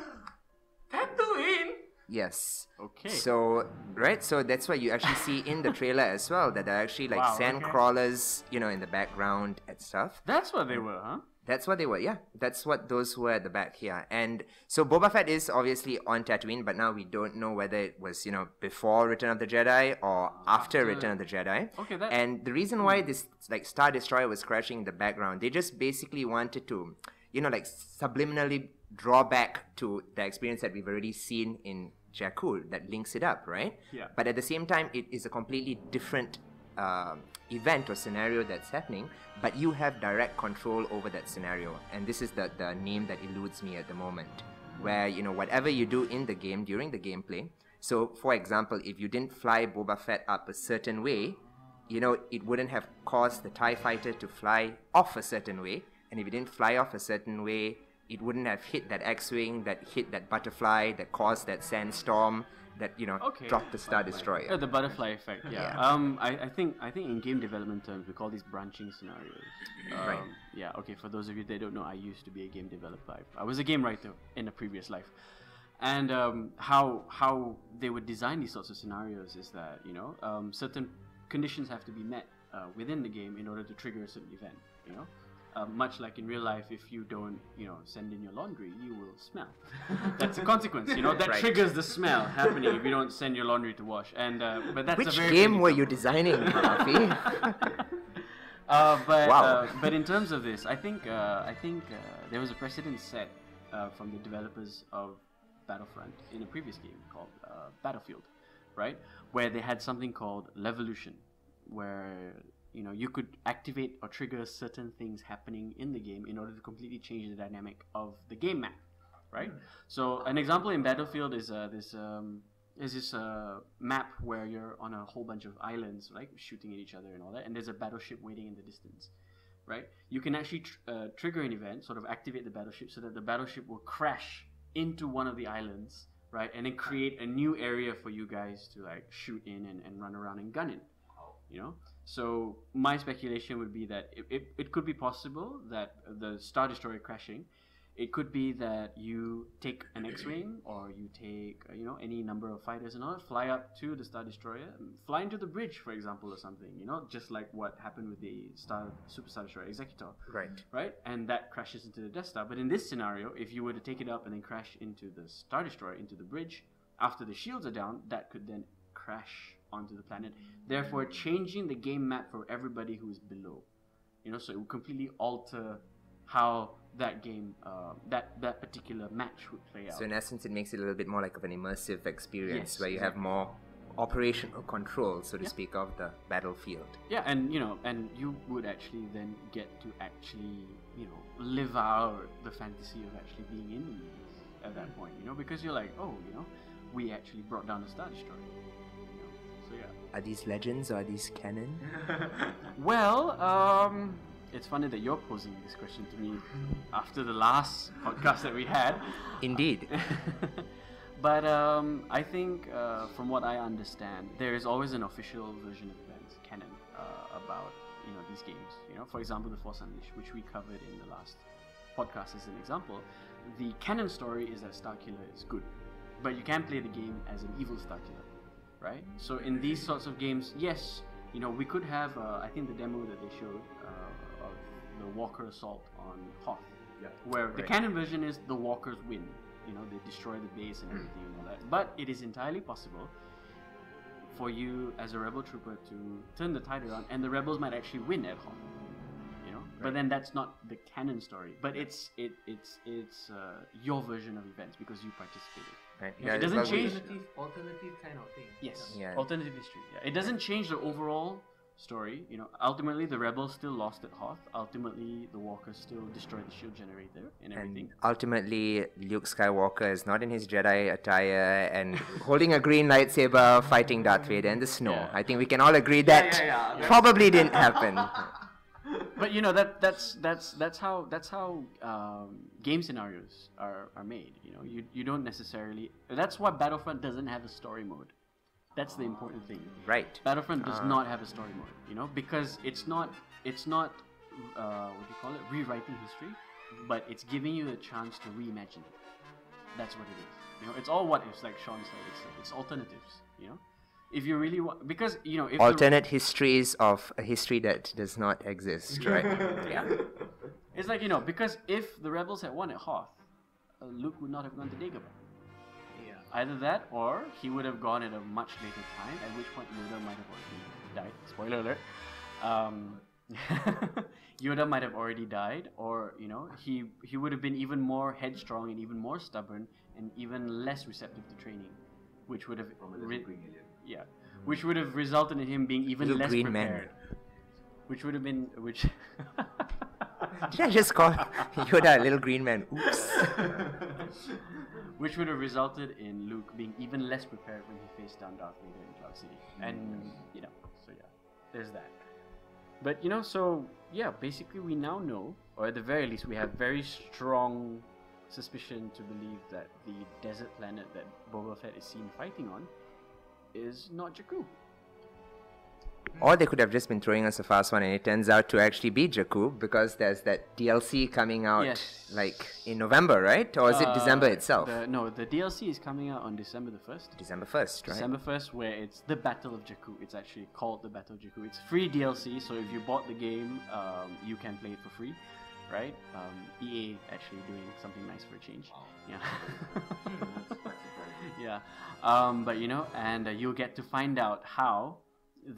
[GASPS] Tatooine. yes. Okay. So right, so that's what you actually see in the trailer as well. That there are actually like Wow, sand okay. crawlers, you know, in the background and stuff. That's what they were, huh? That's what they were. Yeah, that's what those were at the back here. And so Boba Fett is obviously on Tatooine, but now we don't know whether it was you know before Return of the Jedi or after, Return of the Jedi. Okay, that- And the reason why this like Star Destroyer was crashing in the background, they just basically wanted to, you know, like subliminally draw back to the experience that we've already seen in Jakku that links it up, right? Yeah. But at the same time, it is a completely different um, event or scenario that's happening, but you have direct control over that scenario. And this is the, the name that eludes me at the moment, where you know whatever you do in the game during the gameplay. So, for example, if you didn't fly Boba Fett up a certain way, you know it wouldn't have caused the Tie Fighter to fly off a certain way. And if it didn't fly off a certain way, it wouldn't have hit that X-wing, that hit that butterfly, that caused that sandstorm, that you know Okay. dropped the Star Destroyer. Yeah, the butterfly effect. Yeah. Yeah. Um, I, I think I think in game development terms we call these branching scenarios. Um, Right. Yeah. Okay. For those of you that don't know, I used to be a game developer. I, I was a game writer in a previous life, and um, how how they would design these sorts of scenarios is that you know um, certain conditions have to be met uh, within the game in order to trigger a certain event. You know. Uh, much like in real life, if you don't, you know, send in your laundry, you will smell. [LAUGHS] That's a consequence, you know. That Right. triggers the smell happening if you don't send your laundry to wash. And uh, but that's a Which very game good were you designing, [LAUGHS] Rafie? [LAUGHS] Uh, but Wow. uh, but in terms of this, I think uh, I think uh, there was a precedent set uh, from the developers of Battlefront in a previous game called uh, Battlefield, right? Where they had something called Levolution, where you know you could activate or trigger certain things happening in the game in order to completely change the dynamic of the game map, right? So an example in Battlefield is uh, this um, is this uh, map where you're on a whole bunch of islands, like shooting at each other and all that, and there's a battleship waiting in the distance, right? You can actually tr- uh, trigger an event, sort of activate the battleship, so that the battleship will crash into one of the islands, right, and then create a new area for you guys to like shoot in and, and run around and gun in, you know. So my speculation would be that it, it, it could be possible that the Star Destroyer crashing it could be that you take an X-wing [CLEARS THROAT] or you take you know any number of fighters and all fly up to the Star Destroyer, fly into the bridge, for example, or something. You know, just like what happened with the Star Super Star Destroyer Executor, right. right? And that crashes into the Death Star. But in this scenario, if you were to take it up and then crash into the Star Destroyer into the bridge after the shields are down, that could then crash onto the planet, therefore changing the game map for everybody who is below. You know, so it would completely alter how that game, uh, that that particular match would play out. So in essence, it makes it a little bit more like of an immersive experience Yes, where you have more operational control, so to Yeah. speak, of the battlefield. Yeah, and you know, and you would actually then get to actually, you know, live out the fantasy of actually being in the movies at that point, you know, because you're like, oh, you know, we actually brought down a Star Destroyer. You know, so yeah. Are these legends or are these canon? [LAUGHS] Well, um, it's funny that you're posing this question to me after the last podcast that we had. Indeed. [LAUGHS] but um, I think, uh, from what I understand, there is always an official version of events, canon, uh, about you know these games. You know, for example, the Force Unleashed, which we covered in the last podcast as an example. The canon story is that Starkiller is good, but you can play the game as an evil Starkiller, right? So in these sorts of games, yes, you know, we could have. Uh, I think the demo that they showed uh, of the Walker assault on Hoth, where the canon version is the Walkers win. You know, they destroy the base and everything and all that. But it is entirely possible for you as a rebel trooper to turn the tide around, and the rebels might actually win at Hoth. You but then that's not the canon story. But it's it it's it's uh, your version of events because you participated. Right. Yeah, it doesn't change- Alternative, alternative kind of thing. Yes. Yeah. Alternative history. Yeah. It doesn't change the overall story. You know, ultimately the rebels still lost at Hoth. Ultimately, the walkers still destroyed the shield generator and everything. And ultimately, Luke Skywalker is not in his Jedi attire and holding a green lightsaber fighting Darth Vader in the snow. Yeah. I think we can all agree that yeah, yeah. probably didn't happen. [LAUGHS] But you know that that's that's that's how that's how um, game scenarios are, are made. You know, you you don't necessarily. That's why Battlefront doesn't have a story mode. That's the important thing. right. Battlefront does Ah. not have a story mode. You know, because it's not it's not uh, what do you call it rewriting history, but it's giving you a chance to reimagine it. That's what it is. You know, it's all what ifs, like Sean said. It's it's alternatives. You know, if you really want, because you know, if the- Alternate histories of a history that does not exist, [LAUGHS] right? yeah. It's like, you know, because if the rebels had won at Hoth, uh, Luke would not have gone to Dagobah. Yeah. Either that, or he would have gone at a much later time, at which point Yoda might have already died. Spoiler alert. Um, [LAUGHS] Yoda might have already died, or you know, he he would have been even more headstrong and even more stubborn and even less receptive to training, which would have rid- yeah, hmm. which would have resulted in him being even Little less green man. prepared. Which would have been which. [LAUGHS] Did I just call [LAUGHS] Yoda a little green man? Oops. [LAUGHS] which would have resulted in Luke being even less prepared when he faced down Darth Vader in Cloud City. And you know, so yeah, there's that. But you know, so yeah, basically we now know, or at the very least, we have very strong suspicion to believe that the desert planet that Boba Fett is seen fighting on is not Jakku. Or they could have just been throwing us a fast one, and it turns out to actually be Jakku because there's that DLC coming out Yes. like in November, right? Or is it December Uh, itself? The, no, the DLC is coming out on December the first. December first, right? December 1st, where it's the Battle of Jakku. It's actually called the Battle of Jakku. It's free DLC, so if you bought the game, um, you can play it for free, right? Um, EA actually doing something nice for a change. Yeah. [LAUGHS] [LAUGHS] yeah. Um, but you know, and uh, you'll get to find out how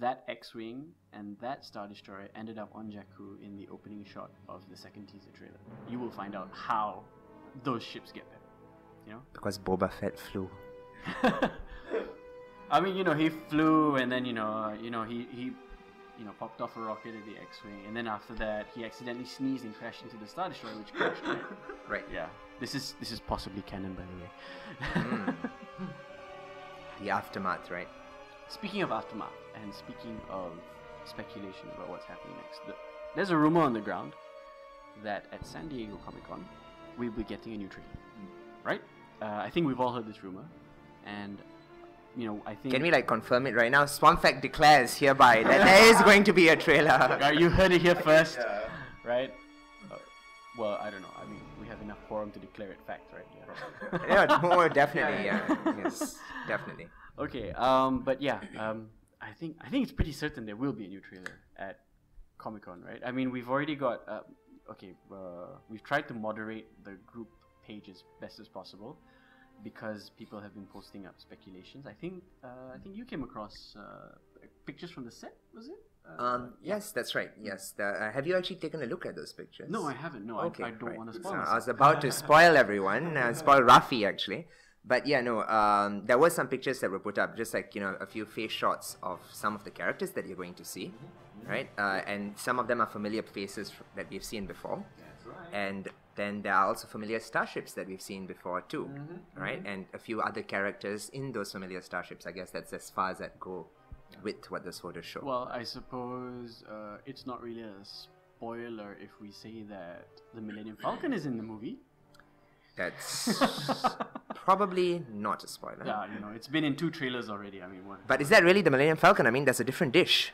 that X-wing and that Star Destroyer ended up on Jakku in the opening shot of the second teaser trailer. You will find out how those ships get there. You know. Because Boba Fett flew. [LAUGHS] I mean, you know, he flew and then you know, uh, you know, he he, you know, popped off a rocket at the X-wing, and then after that, he accidentally sneezed and crashed into the Star Destroyer, which crashed. Right? [LAUGHS] Right. yeah, this is this is possibly canon, by the way. Mm. The aftermath, right? Speaking of aftermath, and speaking of speculation about what's happening next, the, there's a rumor on the ground that at San Diego Comic Con, we'll be getting a new trailer. Right? Uh, I think we've all heard this rumor, and you know, I think. Can we like confirm it right now? SWMFC declares hereby that [LAUGHS] there is going to be a trailer. Right, you heard it here [LAUGHS] first, right? Uh, well, I don't know. I mean, we have enough forum to declare it fact, right? Yeah. [LAUGHS] yeah, more [LAUGHS] definitely. Yeah. Yes, definitely. Okay. Um. But yeah. Um. I think I think it's pretty certain there will be a new trailer at Comic Con, right? I mean, we've already got. Uh, okay. Uh, we've tried to moderate the group pages best as possible because people have been posting up speculations. I think. Uh, I think you came across uh, pictures from the set. Was it? Uh, Um, yes, that's right. Yes. The, uh, have you actually taken a look at those pictures? No, I haven't. No, I- Okay, I, don't right. want to So spoil. I was about to spoil everyone, uh, [LAUGHS] spoil Rafie actually. But yeah, no, um, there were some pictures that were put up, just like, you know, a few face shots of some of the characters that you're going to see, Mm-hmm. right? Uh, and some of them are familiar faces that we've seen before. That's right. And then there are also familiar starships that we've seen before too, Mm-hmm. right? And a few other characters in those familiar starships. I guess that's as far as that go with what those photos show. Well, I suppose uh, it's not really a spoiler if we say that the Millennium Falcon is in the movie. That's [LAUGHS] probably not a spoiler. Yeah, you know, it's been in two trailers already. I mean, one. But is that really the Millennium Falcon? I mean, that's a different dish.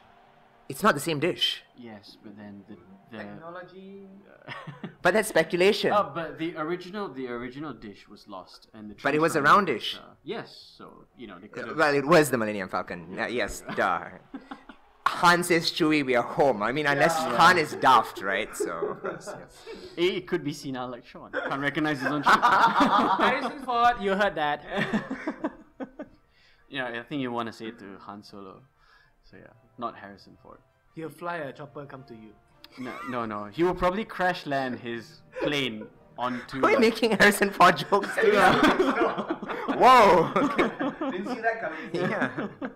It's not the same dish. Yes, but then the the. Technology. [LAUGHS] But that's speculation. oh, but the original the original dish was lost, and the. But it was a transfer round was, dish. uh, yes, so you know they could have. well, it was the Millennium Falcon. Uh, yes, duh. Han says, Chewie, we are home. I mean, unless Han is daft, right? So, [LAUGHS] yes. it could be senile like Sean. Can't recognize his own ship. [LAUGHS] Harrison Ford, [LAUGHS] you heard that. yeah, I think you want to say it to Han Solo. So yeah, not Harrison Ford. He'll fly a chopper, come to you. No, no, no. He will probably crash land his plane onto. Are you making Harrison Ford jokes? too? [LAUGHS] Whoa. [LAUGHS] Didn't see that coming. Yeah. [LAUGHS]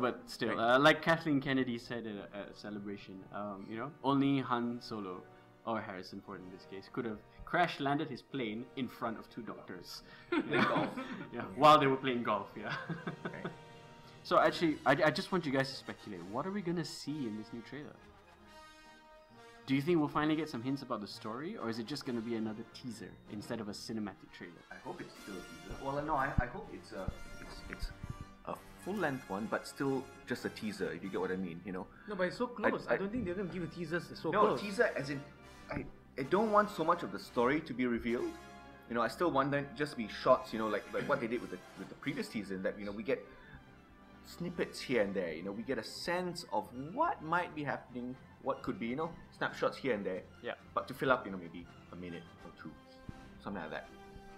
But still, uh, like Kathleen Kennedy said at a, at a celebration, um, you know, only Han Solo or Harrison Ford in this case could have crash landed his plane in front of two doctors. yeah, while they were playing golf. Yeah. so actually, I, I just want you guys to speculate. What are we gonna see in this new trailer? Do you think we'll finally get some hints about the story, or is it just gonna be another teaser instead of a cinematic trailer? I hope it's still a teaser. Well, no, I, I hope it's a it's it's a full length one, but still just a teaser. If you get what I mean, you know. No, but it's so close. I, I- don't think they're gonna give you teasers. It's so no, close. teaser as in, I I don't want so much of the story to be revealed. You know, I still want them just to be shots. You know, like like what they did with the with the previous teaser. That you know we get snippets here and there. You know, we get a sense of what might be happening, what could be. You know, snapshots here and there. Yeah. But to fill up, you know, maybe a minute or two, something like that.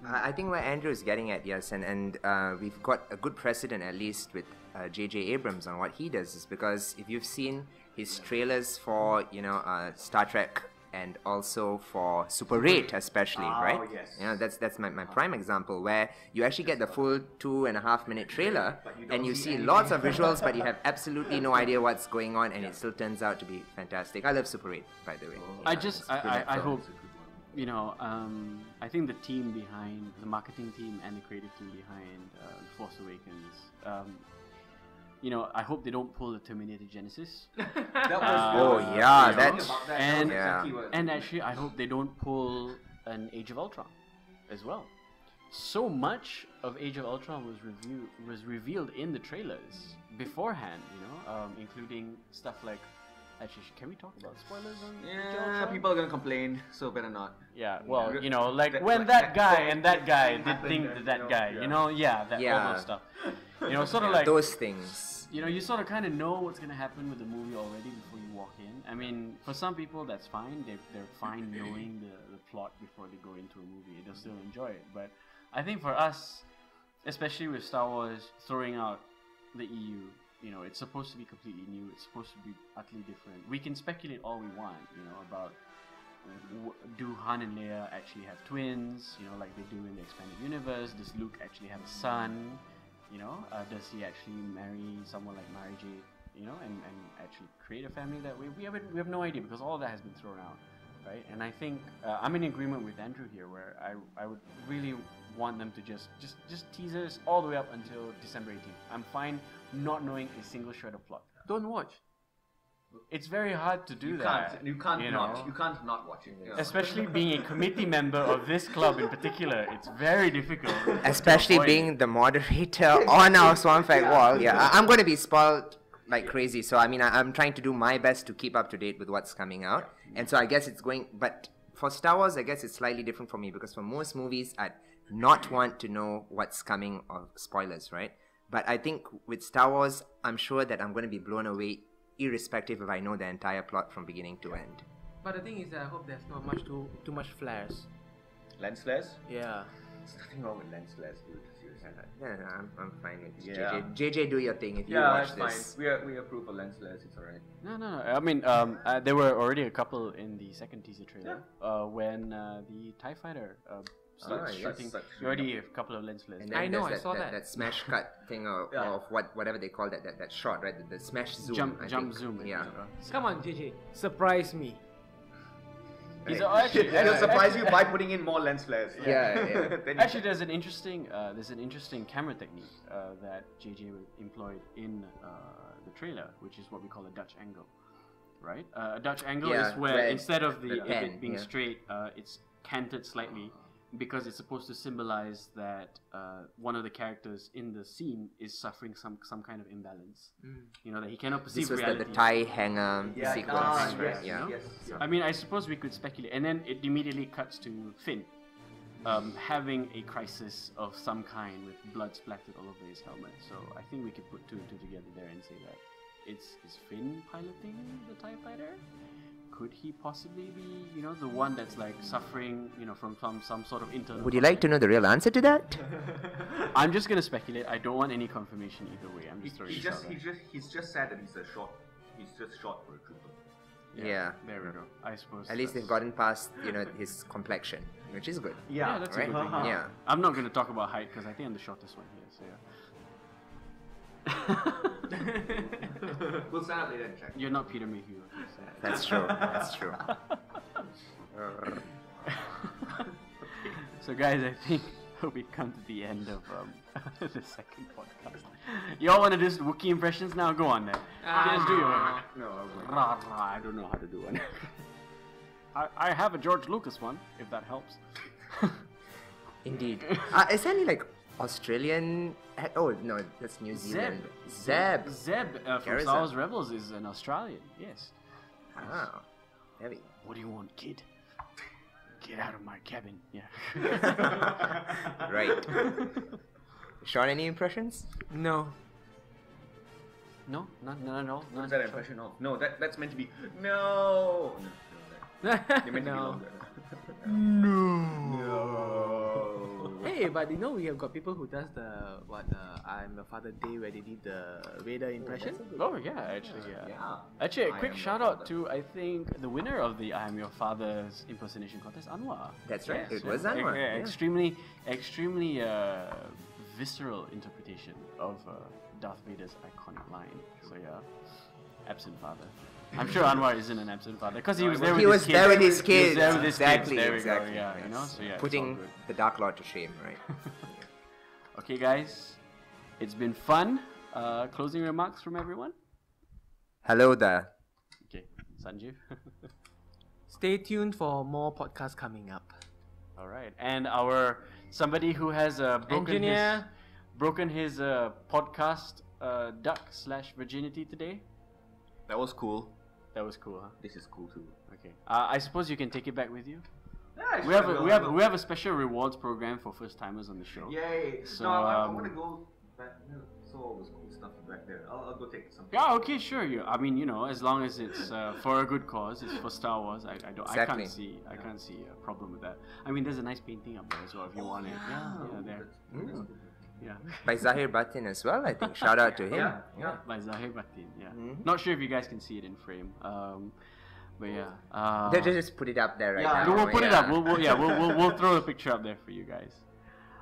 I I think where Andrew is getting at, yes, and, and uh, we've got a good precedent at least with uh, J.J. Abrams on what he does, is because if you've seen his trailers for, you know, uh, Star Trek and also for Super 8 especially, Oh, right? yes. Yeah, that's that's my, my prime example where you actually get the full two and a half minute trailer you and you see see lots of visuals, but you [LAUGHS] have absolutely no idea what's going on, and it still turns out to be fantastic. I love Super 8, by the way. I Yeah, just I, I, I hope you know um, I think the team behind the marketing team and the creative team behind uh, Force Awakens um, you know I hope they don't pull the Terminator Genisys [LAUGHS] That was, Uh, Oh, yeah, I was thinking that's- that. and- That exactly what- and actually I hope they don't pull an Age of Ultron as well so much of Age of Ultron was review was revealed in the trailers beforehand you know um, including stuff like actually can we talk about spoilers on Age of yeah, Ultron? people are gonna complain, so better not. Yeah, well, Yeah. you know, like That- when like that that guy thing- and that that guy did happened think and, to that guy, you know, yeah, that all Yeah. stuff. You know, sort of Yeah, like Those things. You know, you sort of kind of know what's gonna happen with the movie already before you walk in. I mean, for some people that's fine; they they're fine knowing the, the plot before they go into a movie. They'll still enjoy it. But I think for us, especially with Star Wars throwing out the EU, you know, it's supposed to be completely new. It's supposed to be utterly different. We can speculate all we want, you know, about do Han and Leia actually have twins? You know, like they do in the expanded universe. Does Luke actually have a son? You know, uh, does he actually marry someone like Mara Jade? You know, and, and actually create a family that way? We have we have no idea because all that has been thrown out, right? And I think uh, I'm in agreement with Andrew here, where I I would really want them to just just just teasers all the way up until December 18th. I'm fine not knowing a single shred of plot. Don't watch. It's very hard to do You that. can't, you can't you not, know? you can't not watch it. you know. Especially being a committee member of this club in particular, it's very difficult. [LAUGHS] Especially being the moderator on our SWMFC wall. Yeah, I- I'm going to be spoiled like crazy. So, I mean, I- I'm trying to do my best to keep up to date with what's coming out. And so I guess it's going, but for Star Wars, I guess it's slightly different for me because for most movies, I'd not want to know what's coming or spoilers, right? But I think with Star Wars, I'm sure that I'm going to be blown away irrespective if I know the entire plot from beginning to end. But the thing is, that I hope there's not much too too much flares. lens flares. Yeah. There's nothing wrong with lens flares, dude. Seriously. Yeah, no, I'm, I'm fine with Yeah. JJ. JJ, do your thing if you Yeah, watch that's this. fine. We are, we approve of lensless. It's alright. No, no, no. I mean, um, uh, there were already a couple in the second teaser trailer uh, when uh, the Tie Fighter uh, starts yes. shooting. Starts You already have a couple of lens flares. And I know, there's I that, saw that, that. that smash [LAUGHS] cut thing of, Yeah. of what whatever they call that that, that shot, right? The, the smash zoom. jump, I jump think. zoom. Yeah. Come on, JJ. Surprise me. He's Right. actually, He'll actually- surprise you by putting in more lens flares. Yeah, [LAUGHS] yeah. Then you- Actually, there's an interesting uh, there's an interesting camera technique uh, that JJ employed in uh, the trailer, which is what we call a Dutch angle, right? Uh, a Dutch angle Yeah, is where where instead of the the pen, it being yeah. straight, uh, it's canted slightly because it's supposed to symbolize that uh, one of the characters in the scene is suffering some some kind of imbalance. You know that he cannot perceive This was the, reality. the tie hanger yeah, sequence, ah, right? yes, yeah. yes. I mean, I suppose we could speculate, and then it immediately cuts to Finn, um, having a crisis of some kind with blood splattered all over his helmet. So I think we could put two and two together there and say that it's is Finn piloting the Tie Fighter. Could he possibly be, you know, the one that's like suffering, you know, from some some sort of internal? Would you like to know the real answer to that? [LAUGHS] I'm just gonna speculate. I don't want any confirmation either way. I'm He, just throwing he this just out he just he's just said that he's a short he's just short for a trooper. Yeah. There we go. I suppose. At least they've gotten past, you know, his complexion, which is good. Yeah, that's right? a good thing. Yeah. [LAUGHS] I'm not gonna talk about height because I think I'm the shortest one here. So yeah. [LAUGHS] [LAUGHS] we'll sign up later check. You're not Peter Mayhew. so- That's true. That's true. [LAUGHS] so guys, I think [LAUGHS] we've come to the end of um, the second podcast. You all want to do s- Wookiee impressions now? Go on then. Just do your one. No, I won't. Rah, rah, I don't know how to do one. I, I have a George Lucas one, if that helps. Indeed. Uh, is there any like Australian? Oh no, that's New Zealand. Zeb. Zeb uh, from Star Wars Rebels is an Australian. Yes. Ah, heavy. What do you want, kid? Get out of my cabin. Yeah. [LAUGHS] Right. Sean, any impressions? No. No, none, none at all. What None. is that impression of? No, that that's meant to be no. no, no that- You're meant to be No. longer. [LAUGHS] Hey, hey, but you know we have got people who does the what uh, I'm your father day where they did the Vader impression. Oh yeah, actually yeah. Yeah. Actually, a I quick shout out to I think the winner of the I Am Your Father's impersonation contest, Anwar. That's right. Yes, It was. Anwar. E- yeah. Extremely, extremely uh, visceral interpretation of uh, Darth Vader's iconic line. So yeah, absent father. I'm sure Anwar isn't an absent father because he was there with He his was kids. with his He was kids. there with his exactly. kids. There we exactly. go. Yeah, you know. So yeah, putting the Dark Lord to shame, right? [LAUGHS] Okay, guys, it's been fun. Uh, closing remarks from everyone. Hello there. Okay, Sanjiv. [LAUGHS] Stay tuned for more podcasts coming up. All right, and our somebody who has uh, broken Engineer. his broken his uh, podcast uh, duck slash virginity today. That was cool. That was cool, huh? This is cool too. Okay. Uh, I suppose you can take it back with you. Yeah, We have a, we have we have a special rewards program for first timers on the show. Yay! So, no, I, I um, want to go back. You know, saw all this cool stuff back there. I'll, I'll go take some. Yeah. Okay. Sure. You. I mean, you know, as long as it's uh, [LAUGHS] for a good cause, it's for Star Wars. I, I don't. Exactly. I can't see. I can't see a problem with that. I mean, there's a nice painting up there as well if you want it. Yeah. Yeah. There. Mm. Yeah. By Zahir Batin as well, I think. Shout out to him. Yeah, yeah. By Zahir Batin. Yeah. Mhm. Not sure if you guys can see it in frame. Um, but yeah. Uh, They just put it up there right Yeah, now. we'll, we'll put it up. We'll, we'll yeah. We'll, we'll we'll [LAUGHS] throw the picture up there for you guys.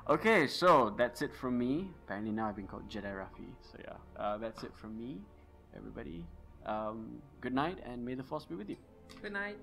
Okay, so that's it from me. Apparently now I've been called Jedi Rafie. So yeah, uh, that's it from me, everybody. Um, good night, and may the force be with you. Good night.